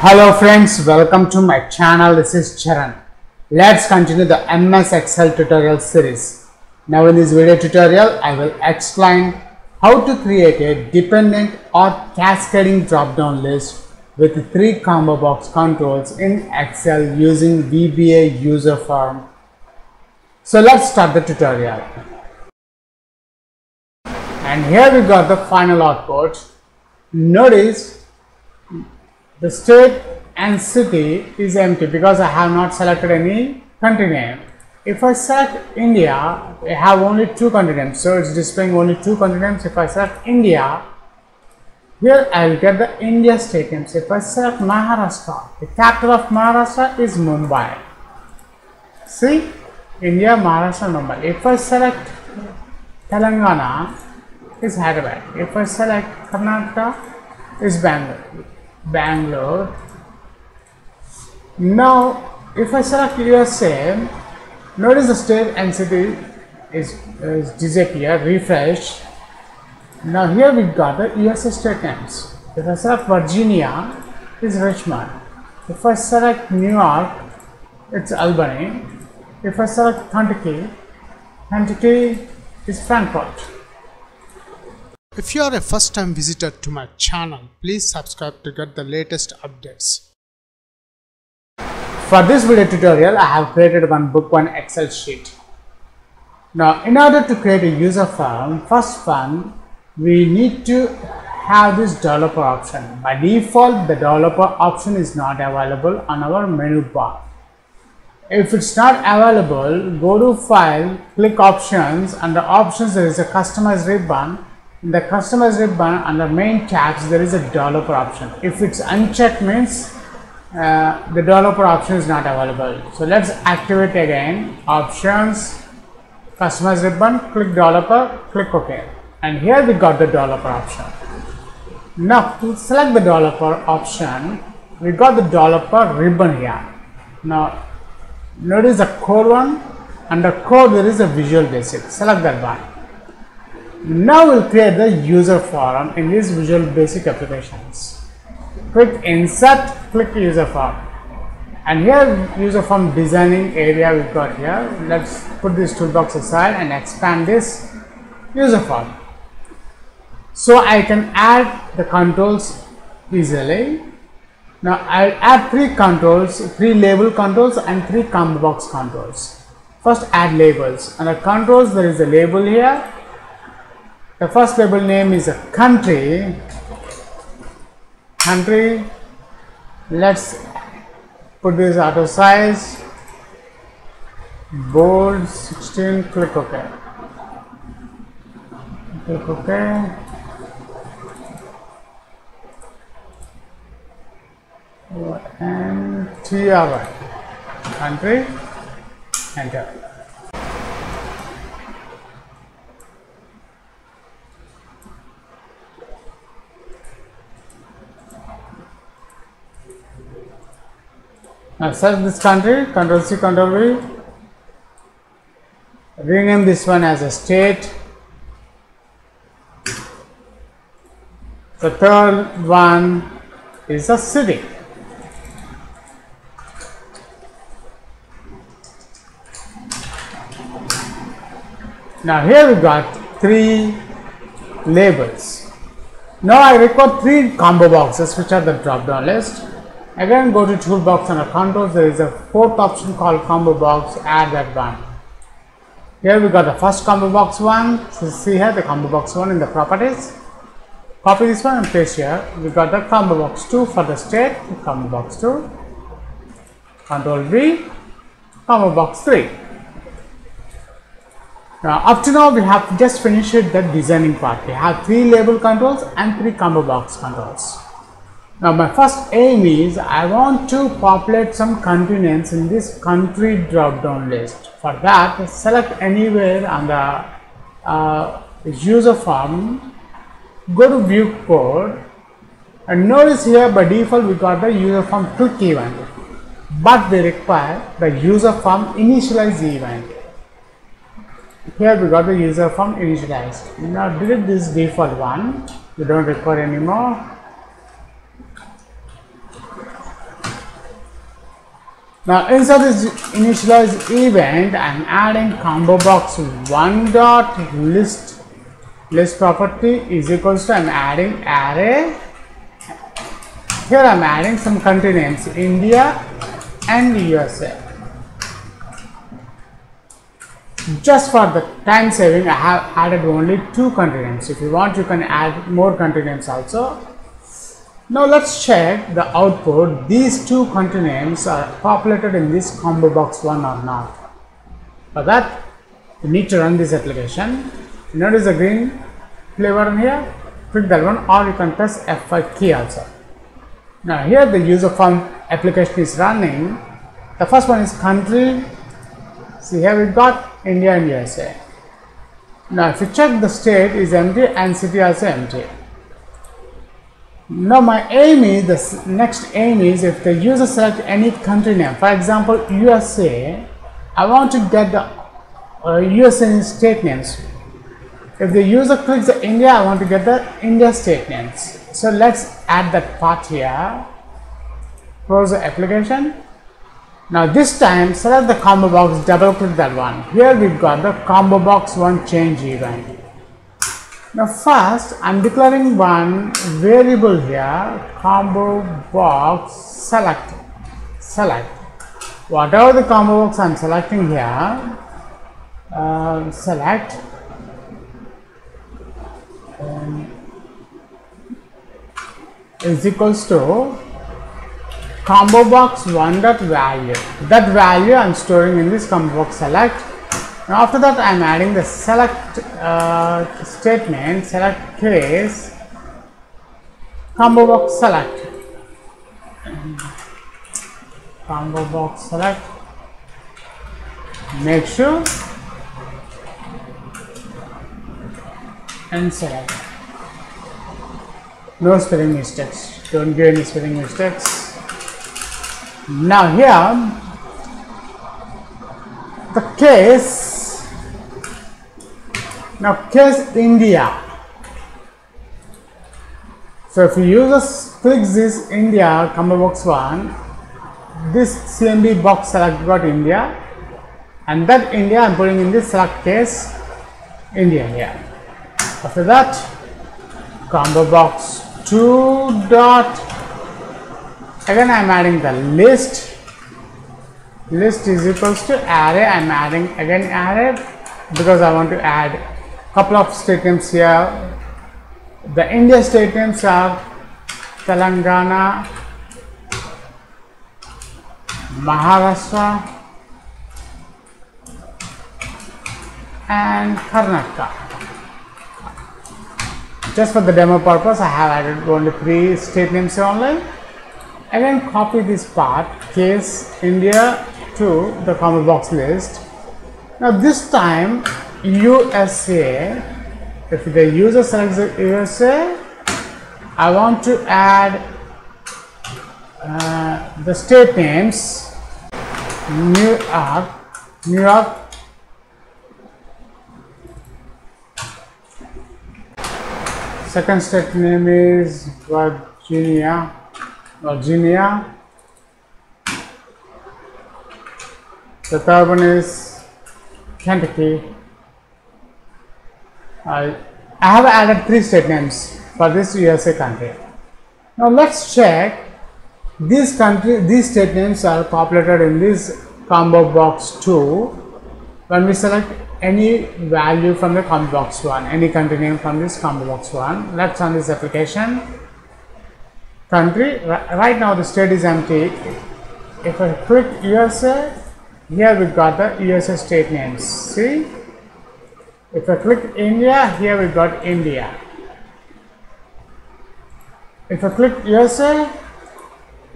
Hello friends, welcome to my channel. This is Charan. Let's continue the MS Excel tutorial series. Now in this video tutorial, I will explain how to create a dependent or cascading drop-down list with three combo box controls in Excel using VBA user form. So let's start the tutorial. And here we got the final output. Notice the state and city is empty because I have not selected any country name. If I select India, I have only two country names, so it's displaying only two country names. If I select India, here I will get the India state names. If I select Maharashtra, the capital of Maharashtra is Mumbai. See, India, Maharashtra, Mumbai. If I select Telangana, is Hyderabad. If I select Karnataka, is Bangalore. Bangalore. Now, if I select USA, notice the state and city is, is disappear, refresh. Now here we got the USA state names. If I select Virginia, is Richmond. If I select New York, it's Albany. If I select Kentucky, Kentucky is Frankfort. If you are a first time visitor to my channel, please subscribe to get the latest updates. For this video tutorial, I have created one book one Excel sheet. Now, in order to create a user form, first one, we need to have this developer option. By default, the developer option is not available on our menu bar. If it's not available, go to file, click options, under options there is a customize ribbon. In the customize ribbon under main tabs there is a developer option. If it's unchecked means uh, the developer option is not available. So let's activate again options, customize ribbon, click developer, click OK. And here we got the developer option. Now to select the developer option, we got the developer ribbon here. Now notice the core one, under core there is a visual basic, select that one. Now we'll create the user form in these visual basic applications. Click insert, click user form. And here user form designing area we've got here. Let's put this toolbox aside and expand this user form. So I can add the controls easily. Now I'll add three controls, three label controls and three combo box controls. First add labels. Under controls there is a label here the first label name is a country. Country. Let's put this auto size. Bold 16 click ok. Click ok. And TRY country. Enter Uh, now search this country, Control C, Control V. Rename this one as a state. The third one is a city. Now here we got three labels. Now I require three combo boxes which are the drop down list. Again go to toolbox under controls there is a fourth option called combo box add that one. Here we got the first combo box one. So see here the combo box one in the properties. Copy this one and paste here. We got the combo box 2 for the state, combo box 2, control V, combo box 3. Now up to now we have just finished the designing part. We have three label controls and three combo box controls. Now my first aim is I want to populate some continents in this country drop down list. For that select anywhere on the uh, user form, go to view code and notice here by default we got the user form click event but we require the user form initialize event. Here we got the user form initialized. Now delete this default one, we don't require anymore Now inside this initialize event, I'm adding combo box one dot list list property is equals to I'm adding array. Here I'm adding some country names India and USA. Just for the time saving, I have added only two country names. If you want, you can add more country names also. Now let's check the output. These two country names are populated in this combo box one or not. For that, you need to run this application. Notice the green flavor in here. Click that one, or you can press F5 key also. Now here the user form application is running. The first one is country. See here we got India and USA. Now if you check the state is empty and city also empty. Now my aim is the next aim is if the user select any country name, for example USA, I want to get the uh, USA state names. If the user clicks the India, I want to get the India state names. So let's add that part here. Close the application. Now this time select the combo box, double click that one. Here we've got the combo box one change event. Now first I'm declaring one variable here combo box select select. Whatever the combo box I'm selecting here uh, select. Um, is equals to combo box one dot value. That value I'm storing in this combo box select now after that I am adding the select uh, statement select case combo box select. Combo box select. Make sure. And select. No spelling mistakes. Don't give any spelling mistakes. Now here the case now case India. So if you use clicks this India combo box one this CMB box select got India and that India I'm putting in this select case India here after that combo box 2 dot again I'm adding the list. List is equals to array. I'm adding again array because I want to add couple of statements here. The India statements are Telangana Maharashtra and Karnataka. Just for the demo purpose I have added only three statements only again copy this part case India to the combo box list. Now this time USA if the user selects USA I want to add uh, the state names. New York New York. Second state name is Virginia Virginia. The third one is Kentucky I, I have added three state names for this USA country. Now let's check these country these state names are populated in this combo box 2 when we select any value from the combo box 1 any country name from this combo box 1 let's run this application. Country right now the state is empty. If I click USA here we got the USA state names. See if I click India here we got India. If I click USA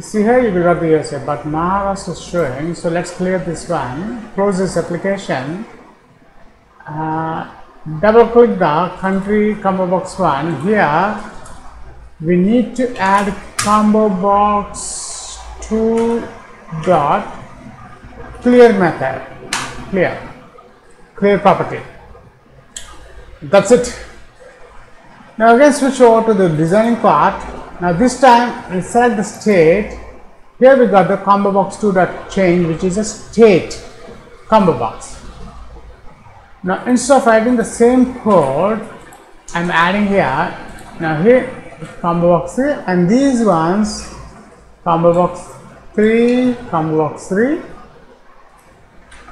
see here you got the USA but Maharashtra is showing so let's clear this one. Close this application. Uh, double click the country combo box one. Here we need to add combo box 2 dot clear method. Clear. Clear property that's it now again switch over to the designing part now this time select the state Here we got the combo box 2 dot change which is a state combo box. Now instead of writing the same code, I'm adding here. Now here combo box 3 and these ones combo box 3, combo box 3.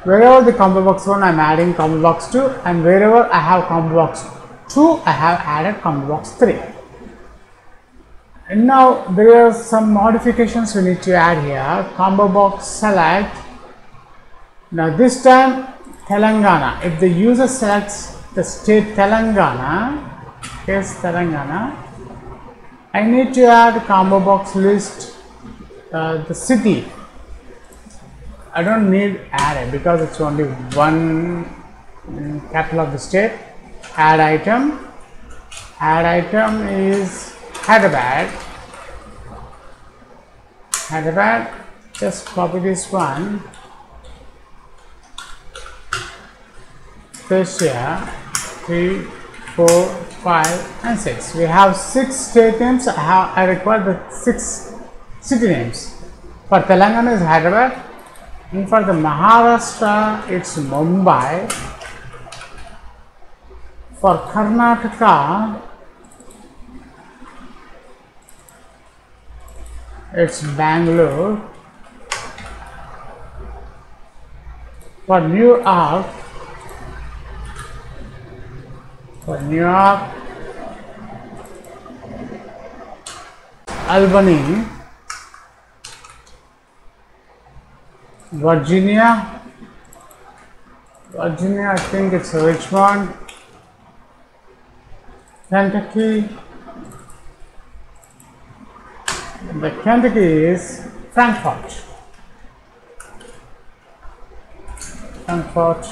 Wherever the combo box 1 I'm adding combo box 2 and wherever I have combo box 2 I have added combo box 3. And now there are some modifications we need to add here. Combo box select. Now this time Telangana. If the user selects the state Telangana, here's Telangana. I need to add combo box list uh, the city. I don't need add because it's only one mm, capital of the state. Add item. Add item is Hyderabad. Hyderabad. Just copy this one. Paste here. Three, four, five, and six. We have six state names. I have I require the six city names. For Telangana is Hyderabad. And for the Maharashtra, it's Mumbai. For Karnataka, it's Bangalore. For New York, for New York, Albany, Virginia, Virginia, I think it's Richmond, Kentucky, the Kentucky is Frankfort. Frankfort.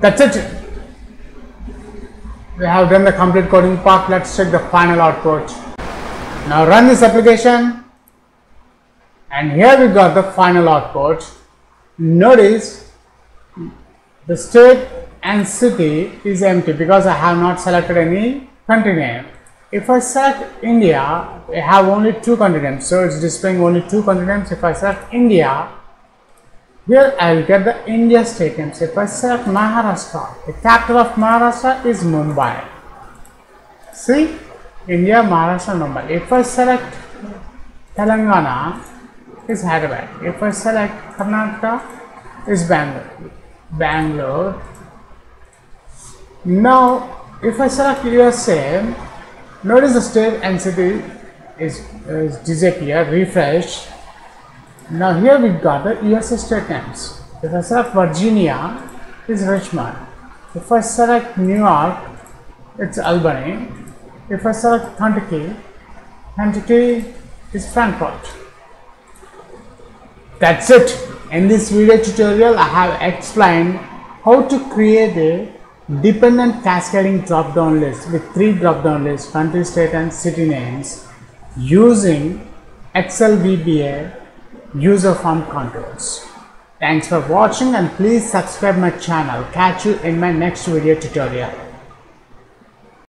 That's it. We have done the complete coding part. Let's check the final output. Now run this application and here we got the final output. Notice the state and city is empty because I have not selected any country name. If I select India, I have only two country names, so it's displaying only two country names. If I select India, here I will get the India state names. If I select Maharashtra, the capital of Maharashtra is Mumbai. See, India, Maharashtra, Mumbai. If I select Telangana, is Hyderabad. If I select Karnataka, is Bangalore. Bangalore. Now, if I select USA, notice the state and city is, is disappear, refresh. Now here we got the USA state names. If I select Virginia, is Richmond. If I select New York, it's Albany. If I select Kentucky, Kentucky is Frankfort. That's it. In this video tutorial, I have explained how to create a dependent cascading drop-down list with three drop-down lists, country, state and city names using Excel VBA user form controls. Thanks for watching and please subscribe my channel. Catch you in my next video tutorial.